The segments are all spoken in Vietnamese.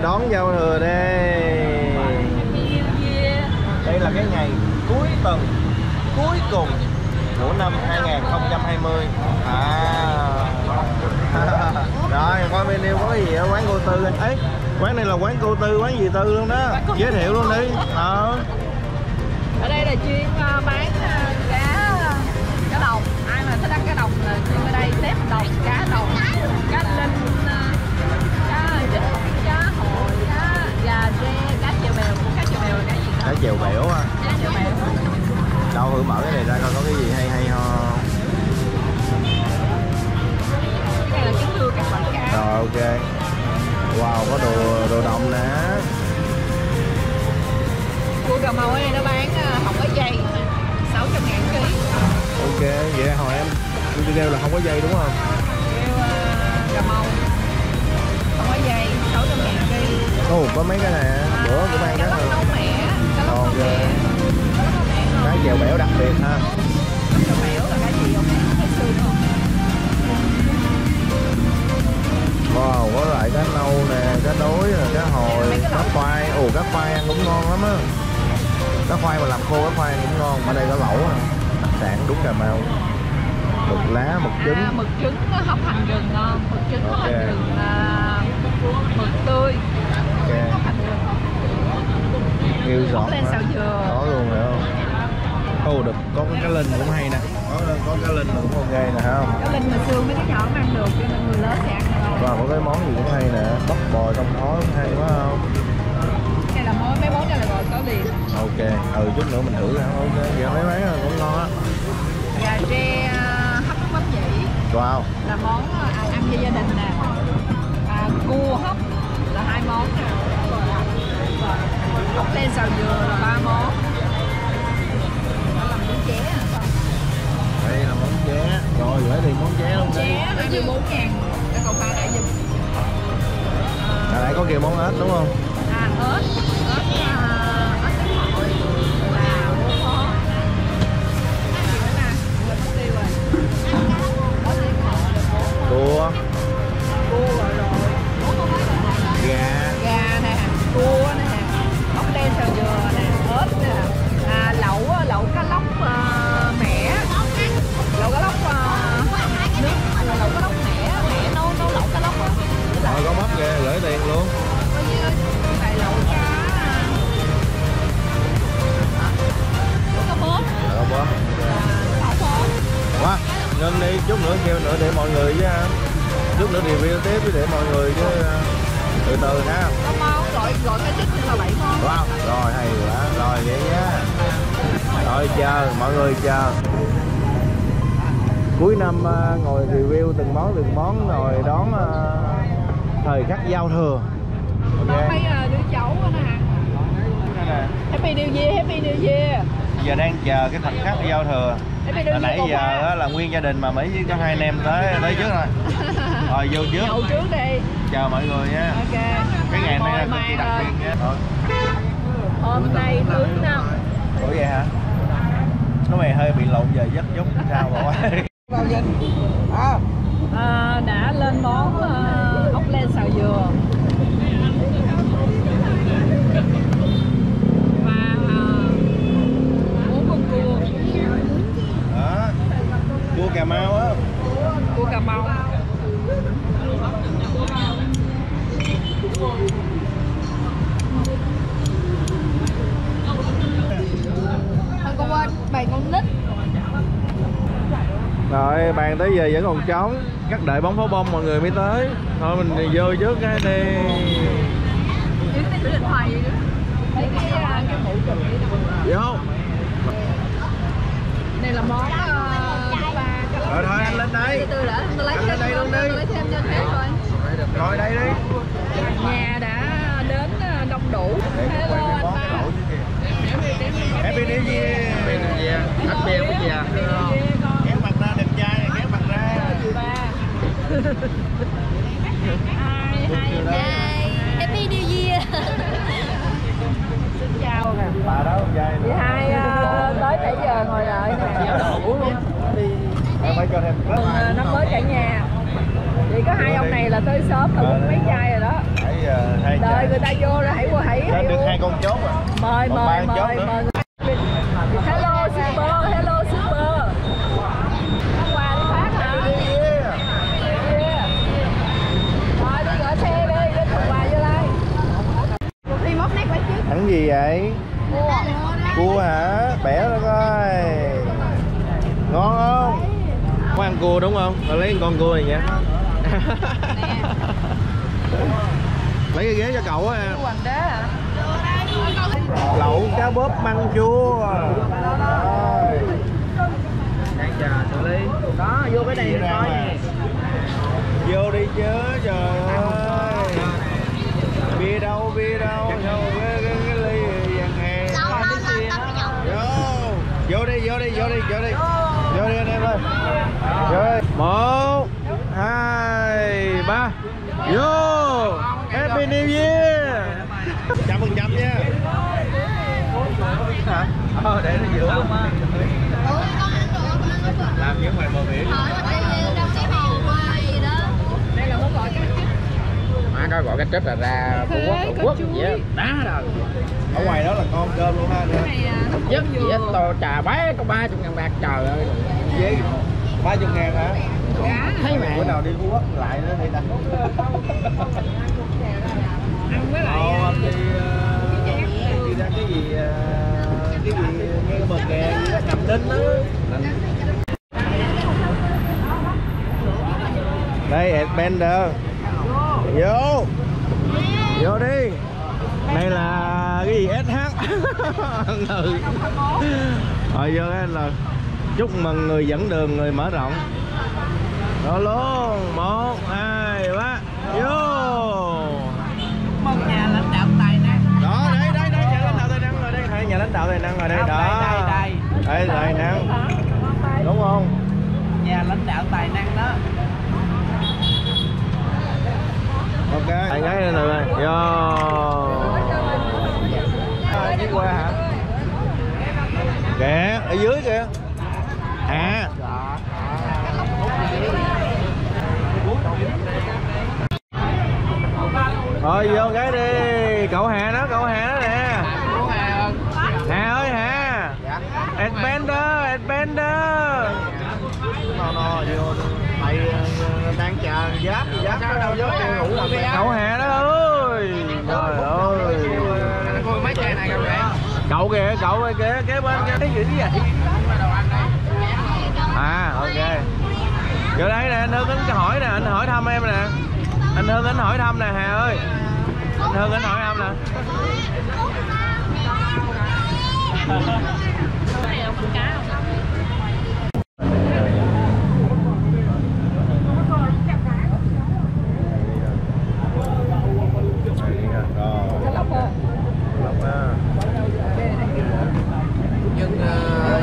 đón giao thừa đây. Đây là cái ngày cuối tuần cuối cùng của năm 2020 à. Rồi coi menu có gì ở quán cô tư ấy quán này là quán cô tư quán gì tư luôn đó? Giới thiệu luôn đi. Ờ. Ở đây là chuyên ờ, bán ờ, cá ờ, cá đồng. Ai mà thích ăn cá đồng là chuyên ở đây tép đồng cá đồng cá cá tre cá chèo bèo cá chèo bèo là cá gì cá cơ chèo bẻo á. Cá chèo đâu thử mở cái này ra coi có cái gì hay hay ho. Cái này là trứng đưa các loại cá rồi ok. Wow có đồ đồ đồng nè. Cua cà mau ở đây nó bán ờ, không có dây. 600 ngàn ký. Ok vậy hồi em kêu là không có dây đúng không ồ có mấy cái nè bữa cũng ăn cá cái này nấu mẻ cá Ok. mẻ cá chèo bẻo đặc biệt ha. Wow có loại cá nâu nè cá đối nè cá hồi cá khoai. Ồ cá khoai ăn cũng ngon lắm á. Cá khoai mà làm khô cá khoai ăn cũng ngon ở đây có lẩu nè đặc sản đúng cà mau. Mực lá mực À, trứng. Mực trứng hấp hành rừng ngon, mực trứng hấp Ok. hành rừng là mực tươi, ok. Yêu giọt lên quá. xào dừa. có luôn phải không? Ồ được có cái cá linh cũng hay nè. Có có cá linh cũng ok nè không? Cái linh mà xương mấy cái nhỏ ăn được cho nên người lớn sẽ ăn ngon. và có cái món gì cũng hay nè. Bắp bò trong khói cũng hay quá không? Cái này là món mấy món này là gọi có liền. ok ừ chút nữa mình thử ra. Ok giờ mấy mấy rồi cũng ngon á. Gà tre à, hấp mắm nhĩ wow. Là món à, ăn cho gia đình nè. À, cua hấp Len xào dừa là ba món. Đó là món ché đây là món ché. Rồi gửi tiền món ché luôn đi. Ché 24 ngàn. Để cậu pha đại giùm. À, nãy có kêu món ếch đúng không? À ớt tiếp để mọi người chứ từ từ ha có món gọi gọi cái trích là bảy wow rồi hay quá. Rồi vậy nhá rồi chờ mọi người chờ. Cuối năm à, ngồi review từng món từng món rồi đón à, thời khắc giao thừa. Có ok. mấy ờ, đứa cháu nè. Happy New Year Happy New Year. Giờ đang chờ cái khoảnh khắc giao thừa Year nãy giờ á, là nguyên gia đình mà mấy cho hai anh em tới tới trước rồi. Rồi vô trước. Nhậu trước đi. Chào mọi người nha. Ok. Cái ngày này là Hồi cực kỳ đặc là- biệt nha. Thôi. hôm nay thứ năm ủa vậy hả? Nó mày hơi bị lộn giờ giấc chút sao quá à, đã lên món ờ, ốc len xào dừa và ờ, bốn con cua đó cua cà mau á cua cà mau Thôi con quên bàn con nít rồi bàn tới giờ vẫn còn trống. Cắt đợi bóng pháo bông mọi người mới tới. Thôi mình vô trước cái đi. Vậy vô. Này là món uh, cái rồi thôi anh lên đây. Từ đã tôi lấy Anh lên đây luôn tôi đi. lấy thêm cho thế thôi rồi đây đi. Nhà đã đến ờ, đông đủ. Để hello quay cái anh món ba lẩu chứ kìa Happy New Year Happy New Year Anh bè của già. kéo mặt ra đẹp trai này kéo mặt ra chị ba hai hai em Hi, Happy New Year. xin chào bà đó con trai chị hai ờ, tới nãy giờ ngồi đợi nè. Mừng ờ, năm mới cả nhà. Chỉ có hai ông này là tới sớm là Ờ, uống mấy chai rồi đó. Hai đợi người ta vô rồi hãy qua hãy hãy được hai con chốt rồi. mời mời mời hello super hello super. Đi phát hả? Rồi đi gửi xe đi đi quà vô đây. Đi móc nét quay trước. Ăn gì vậy? Cua hả? Bẻ nó coi. Ngon không? Có ăn cua đúng không? Rồi lấy con cua này nha. lấy cái ghế cho cậu á. hoàng đế hả Lẩu cá bóp măng chua. Rồi. Đang chờ xử lý Đó, vô cái này coi nè Vô đi chứ trời ơi. Bia đâu, bia đâu? Sao cái, cái, cái ly vàng hè. Vô. Vô đi, vô đi, vô đi, anh em ơi. Vô đi. Một, hai, ba. Vô. Happy New Year. Trăm phần trăm nha. Ờ, để nó giữa. Làm như ngoài bờ biển. đây là món gọi cái Có gọi cái trích là ra Phú Quốc, Phú Quốc gì á Đá rồi Ở ngoài đó là con cơm luôn ha. à, Dứt gì á, tô trà bé có 30 ngàn bạc trời ơi Gì? 30 ngàn hả? Thấy mẹ Bữa nào đi Phú Quốc lại nữa đi ta. ăn với lại à, đi, ờ, đi ra cái gì, cái gì cái bờ kè đó, Ngầm Đinh á. Đây, Adbender. Vô. Vô đi. Đây là cái gì SH. ừ. Rồi vô cái là chúc mừng người dẫn đường, người mở rộng. Rồi luôn. Một, hai, ba. Vô. Mong nhà lãnh đạo tài năng đó đấy đấy đấy nhà lãnh đạo tài năng rồi đây nhà lãnh đạo tài năng rồi đây đó đây, đây, đây tài năng đúng không Nhà lãnh đạo tài năng đó ok tài gái lên vô chiếc qua hả? Kìa ở dưới kìa. À rồi vô cái đi. Cậu hà đó cậu hà đó nè. Hà ơi hà. Adbender adbender no no vô. Mày ờ, đang chờ giáp giáp đâu gì cậu hà đó ơi trời ơi mấy chai này không vậy? Cậu ơi kìa kế bên kia. Cái gì vậy? À ok. Vô đây nè anh hưng anh hỏi nè anh hỏi thăm em nè. Anh hưng anh hỏi thăm nè hà ơi. Anh hưng anh hỏi thăm nè. Này là con cá không cái lóc không Nhưng ờ,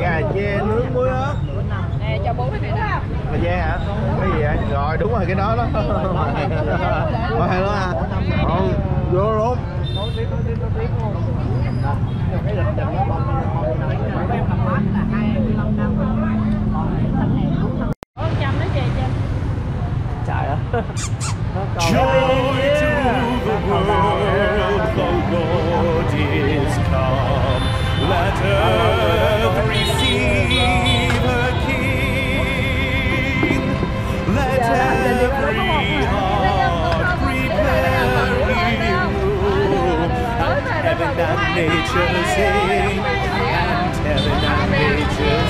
gà chê nướng muối ớt nè cho bố cái này đó là dê hả cái gì vậy rồi đúng rồi cái đó đó. Ngoài đó. À không vô luôn. Nó trời ơi. Joy to the world, the Lord is come. Let earth that nature sing and heaven and nature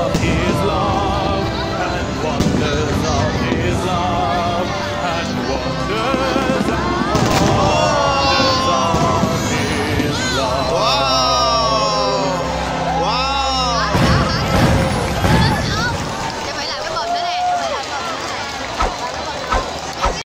of his love.